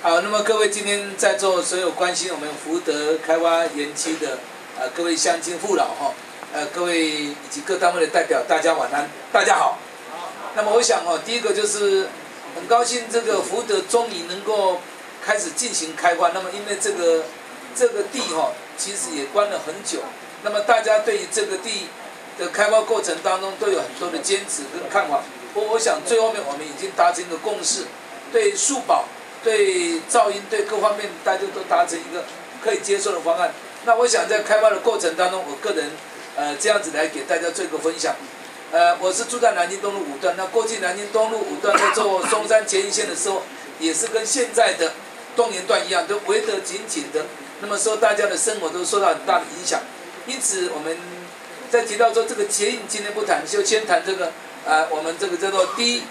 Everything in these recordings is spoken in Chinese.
好，那么各位今天在座所有关心我们福德开发园区的呃各位乡亲父老哈，呃各位以及各单位的代表，大家晚安，大家好。那么我想哦，第一个就是很高兴这个福德终于能够开始进行开发。那么因为这个这个地哈，其实也关了很久。那么大家对于这个地的开发过程当中都有很多的坚持跟看法。我我想最后面我们已经达成一个共识，对树保、对噪音、对各方面，大家都达成一个可以接受的方案。那我想在开发的过程当中，我个人呃这样子来给大家做一个分享。呃，我是住在南京东路五段。那过去南京东路五段在做松山捷运线的时候，也是跟现在的东延段一样，都围得紧紧的。那么说大家的生活都受到很大的影响。因此我们在提到说这个捷运今天不谈，就先谈这个呃我们这个叫做低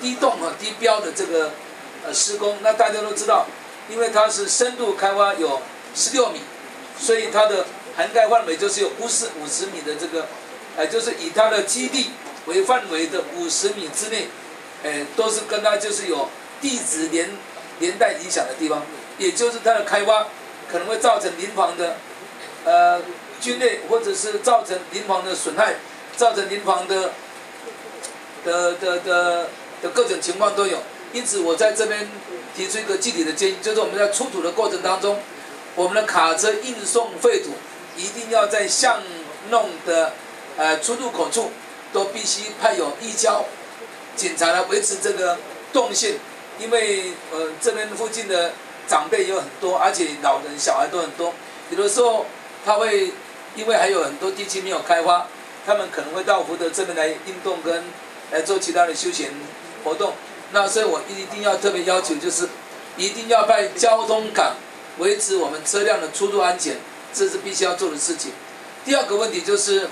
低洞和低标的这个呃施工。那大家都知道，因为它是深度开挖有十六米，所以它的涵盖范围就是有五十五十米的这个。哎，就是以它的基地为范围的五十米之内，哎，都是跟它就是有地质连连带影响的地方，也就是它的开挖可能会造成林房的呃菌类，或者是造成林房的损害，造成林房的的的的的各种情况都有。因此，我在这边提出一个具体的建议，就是我们在出土的过程当中，我们的卡车运送废土一定要在巷弄的。呃，出入口处都必须派有义交警察来维持这个动线，因为呃这边附近的长辈有很多，而且老人小孩都很多，有的时候他会因为还有很多地区没有开发，他们可能会到福德这边来运动跟来做其他的休闲活动，那所以我一定要特别要求就是一定要派交通岗维持我们车辆的出入安全，这是必须要做的事情。第二个问题就是。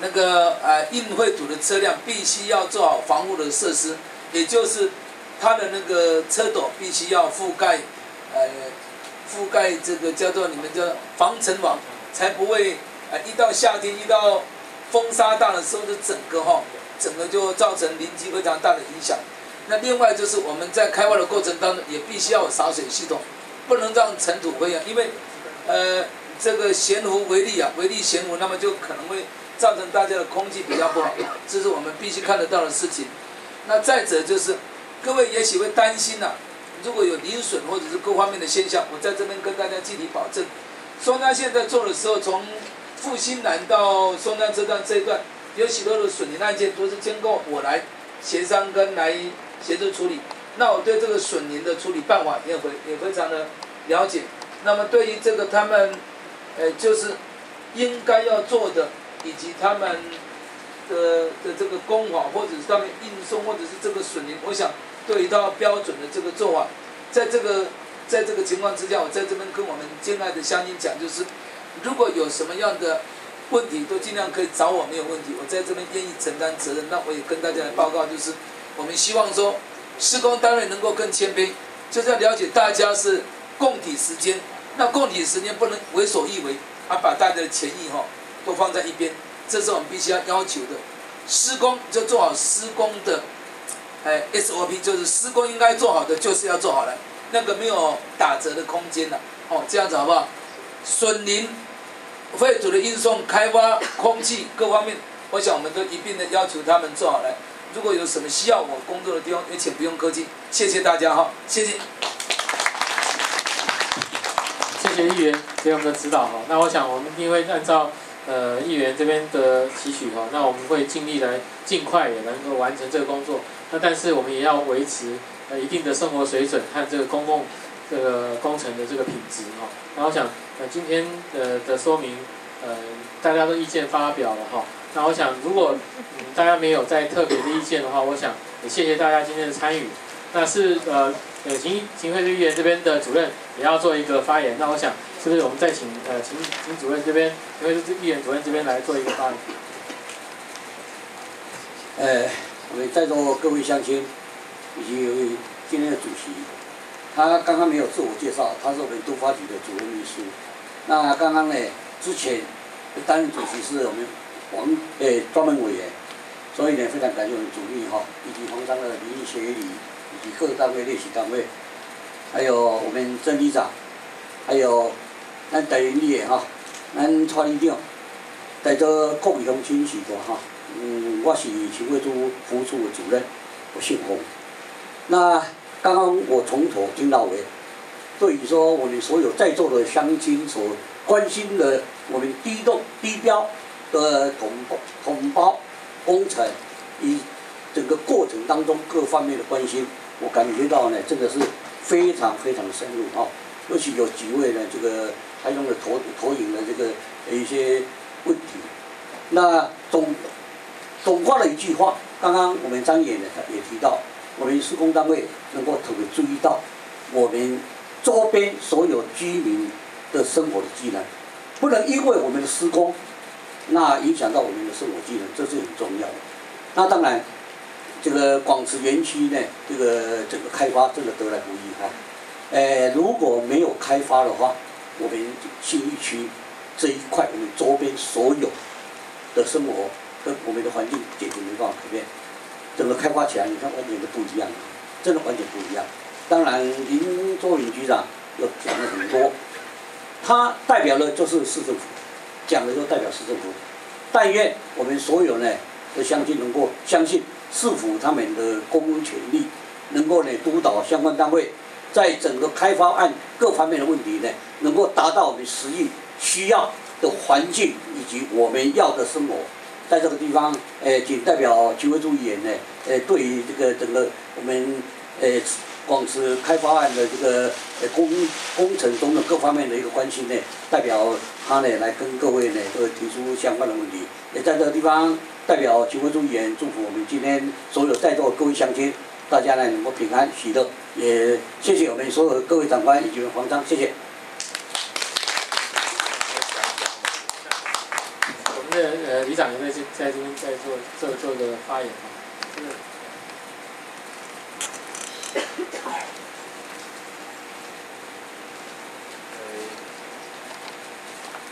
那个呃运废土的车辆必须要做好防护的设施，也就是它的那个车斗必须要覆盖，呃覆盖这个叫做你们叫防尘网，才不会呃一到夏天一到风沙大的时候，就整个哈整个就造成邻居非常大的影响。那另外就是我们在开挖的过程当中也必须要有洒水系统，不能让尘土飞扬，因为呃这个悬浮为例啊，为例悬浮，那么就可能会。造成大家的空气比较不好，这是我们必须看得到的事情。那再者就是，各位也许会担心呐，如果有零损或者是各方面的现象，我在这边跟大家具体保证。松山现在做的时候，从复兴南到松江车站这一段，有许多的损林案件都是经过我来协商跟来协助处理。那我对这个损林的处理办法也非也非常的了解。那么对于这个他们，呃，就是应该要做的。以及他们的的这个工法，或者是他们运送，或者是这个损林，我想对一套标准的这个做法。在这个在这个情况之下，我在这边跟我们敬爱的乡亲讲，就是如果有什么样的问题，都尽量可以找我，没有问题。我在这边愿意承担责任。那我也跟大家来报告，就是我们希望说施工单位能够更谦卑，就是要了解大家是供体时间。那供体时间不能为所欲为，而把大家的权益哈。都放在一边，这是我们必须要要求的。施工就做好施工的，哎，SOP 就是施工应该做好的，就是要做好了，那个没有打折的空间了。哦，这样子好不好？损林、废土的运送、开发、空气各方面，我想我们都一并的要求他们做好了。如果有什么需要我工作的地方，也请不用客气。谢谢大家哈，谢谢。谢谢议员给我们的指导哈。那我想我们一定会按照。呃，议员这边的期许哈，那我们会尽力来尽快也能够完成这个工作。那但是我们也要维持呃一定的生活水准和这个公共这个工程的这个品质哈。那我想呃今天的的说明呃大家都意见发表了哈。那我想如果大家没有再特别的意见的话，我想也谢谢大家今天的参与。那是呃呃秦秦惠议员这边的主任也要做一个发言。那我想。是不是我们再请呃秦秦主任这边，因为是议员主任这边来做一个发言。呃，我们在座各位乡亲以及今天的主席，他刚刚没有自我介绍，他是我们都发局的主任秘书。那刚刚呢，之前担任主席是我们王呃专门委员，所以呢，非常感谢我们主力哈，以及黄山的民意协理，以及各单位练习单位，还有我们郑局长，还有咱台员里的哈，咱蔡理长，带着各位乡亲许多哈。嗯，我是秦惠珠服务处的主任，我姓洪。那刚刚我从头听到尾，对于说我们所有在座的乡亲所关心的我们低动低标的同同胞工程，以整个过程当中各方面的关心，我感觉到呢，这个是非常非常深入哈。尤其有几位呢，这个还用了投投影的这个一些问题，那总。总括了一句话，刚刚我们张演呢也提到，我们施工单位能够特别注意到我们周边所有居民的生活的技能，不能因为我们的施工，那影响到我们的生活技能，这是很重要的。那当然，这个广慈园区呢，这个整个开发真的得来不易哈。呃，如果没有开发的话，我们信义区这一块，我们周边所有的生活。跟我们的环境简直没办法改变，整个开发起来，你看完全都不一样，真的完全不一样。当然，林作林局长又讲了很多，他代表的就是市政府，讲的就代表市政府。但愿我们所有呢的乡亲能够相信市府他们的公共权力，能够呢督导相关单位，在整个开发案各方面的问题呢，能够达到我们实际需要的环境以及我们要的生活。在这个地方，诶，仅代表区委主议员呢，诶，对于这个整个我们诶广慈开发案的这个呃工工程中的各方面的一个关心呢，代表他呢来跟各位呢都提出相关的问题。也在这个地方代表区委主议员祝福我们今天所有在座各位乡亲，大家呢能够平安喜乐。也谢谢我们所有各位长官以及黄章，谢谢。呃，李长也在这在这边在做做做个发言哈。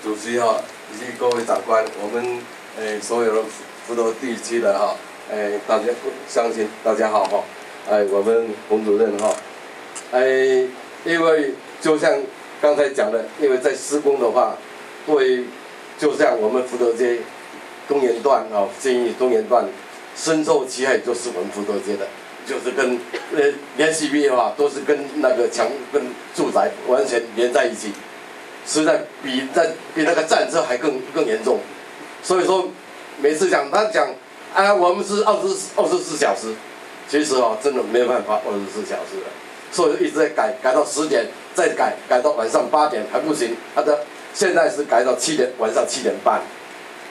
主席哈，以及各位长官，我们诶所有的福州地区的哈，诶大家相信大家好哈，哎我们洪主任哈，哎因为就像刚才讲的，因为在施工的话，会。就像我们福州街东延段啊，建议东延段深受其害，就是我们福德街的，就是跟呃连续壁的话，都是跟那个墙跟住宅完全连在一起，实在比在比那个战车还更更严重。所以说，每次讲他讲啊，我们是二十二十四小时，其实哦，真的没有办法二十四小时了，所以一直在改，改到十点，再改，改到晚上八点还不行，他的。现在是改到七点，晚上七点半，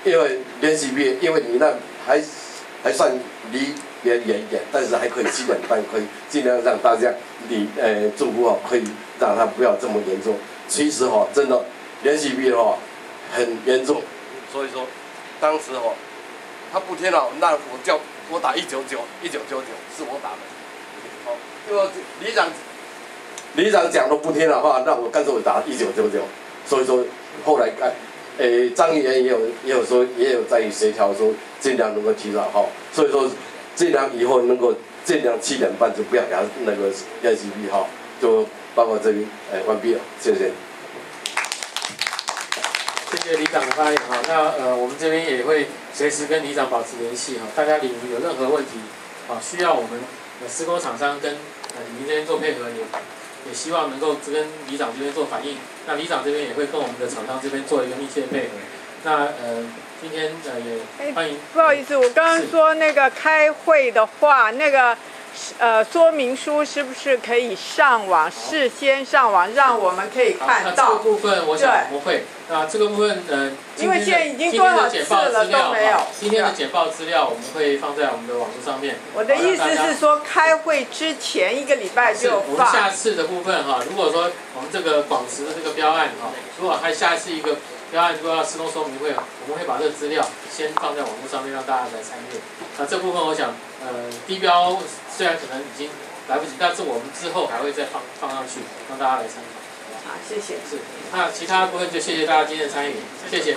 因为连续毕因为你那还还算离远远一点，但是还可以七点半可以尽量让大家你呃住户哦可以让他不要这么严重。其实哈真的连续毕的话很严重，所以说当时哦他不听了，那我叫我打一九九一九九九是我打的，哦，因为里长里长讲都不听的话，那我干脆我打一九九九。所以说，后来干，诶，张议员也有也有说，也有在于协调说，尽量能够提早哈。所以说，尽量以后能够尽量七点半就不要给他那个练习笔哈。就报告这边，诶，完毕了，谢谢。谢谢李长的发言哈。那呃，我们这边也会随时跟李长保持联系哈。大家里面有任何问题，啊，需要我们呃施工厂商跟呃你们这边做配合也。也希望能够跟里长这边做反应，那里长这边也会跟我们的厂商这边做一个密切配合。那呃，今天呃也欢迎。不好意思，我刚刚说那个开会的话，那个。呃，说明书是不是可以上网？事先上网，让我们可以看到。这个部分我想不会。啊这个部分呃，因为现在已经多少次了都没有。今天的简报资料我们会放在我们的网络上面。我的意思是说，开会之前一个礼拜就放。我们下次的部分哈，如果说我们这个广慈的这个标案哈，如果还下次一个。如果要施工说明会，我们会把这个资料先放在网络上面，让大家来参与。那这部分我想，呃，低标虽然可能已经来不及，但是我们之后还会再放放上去，让大家来参考。好，谢谢。是。那其他部分就谢谢大家今天的参与，谢谢。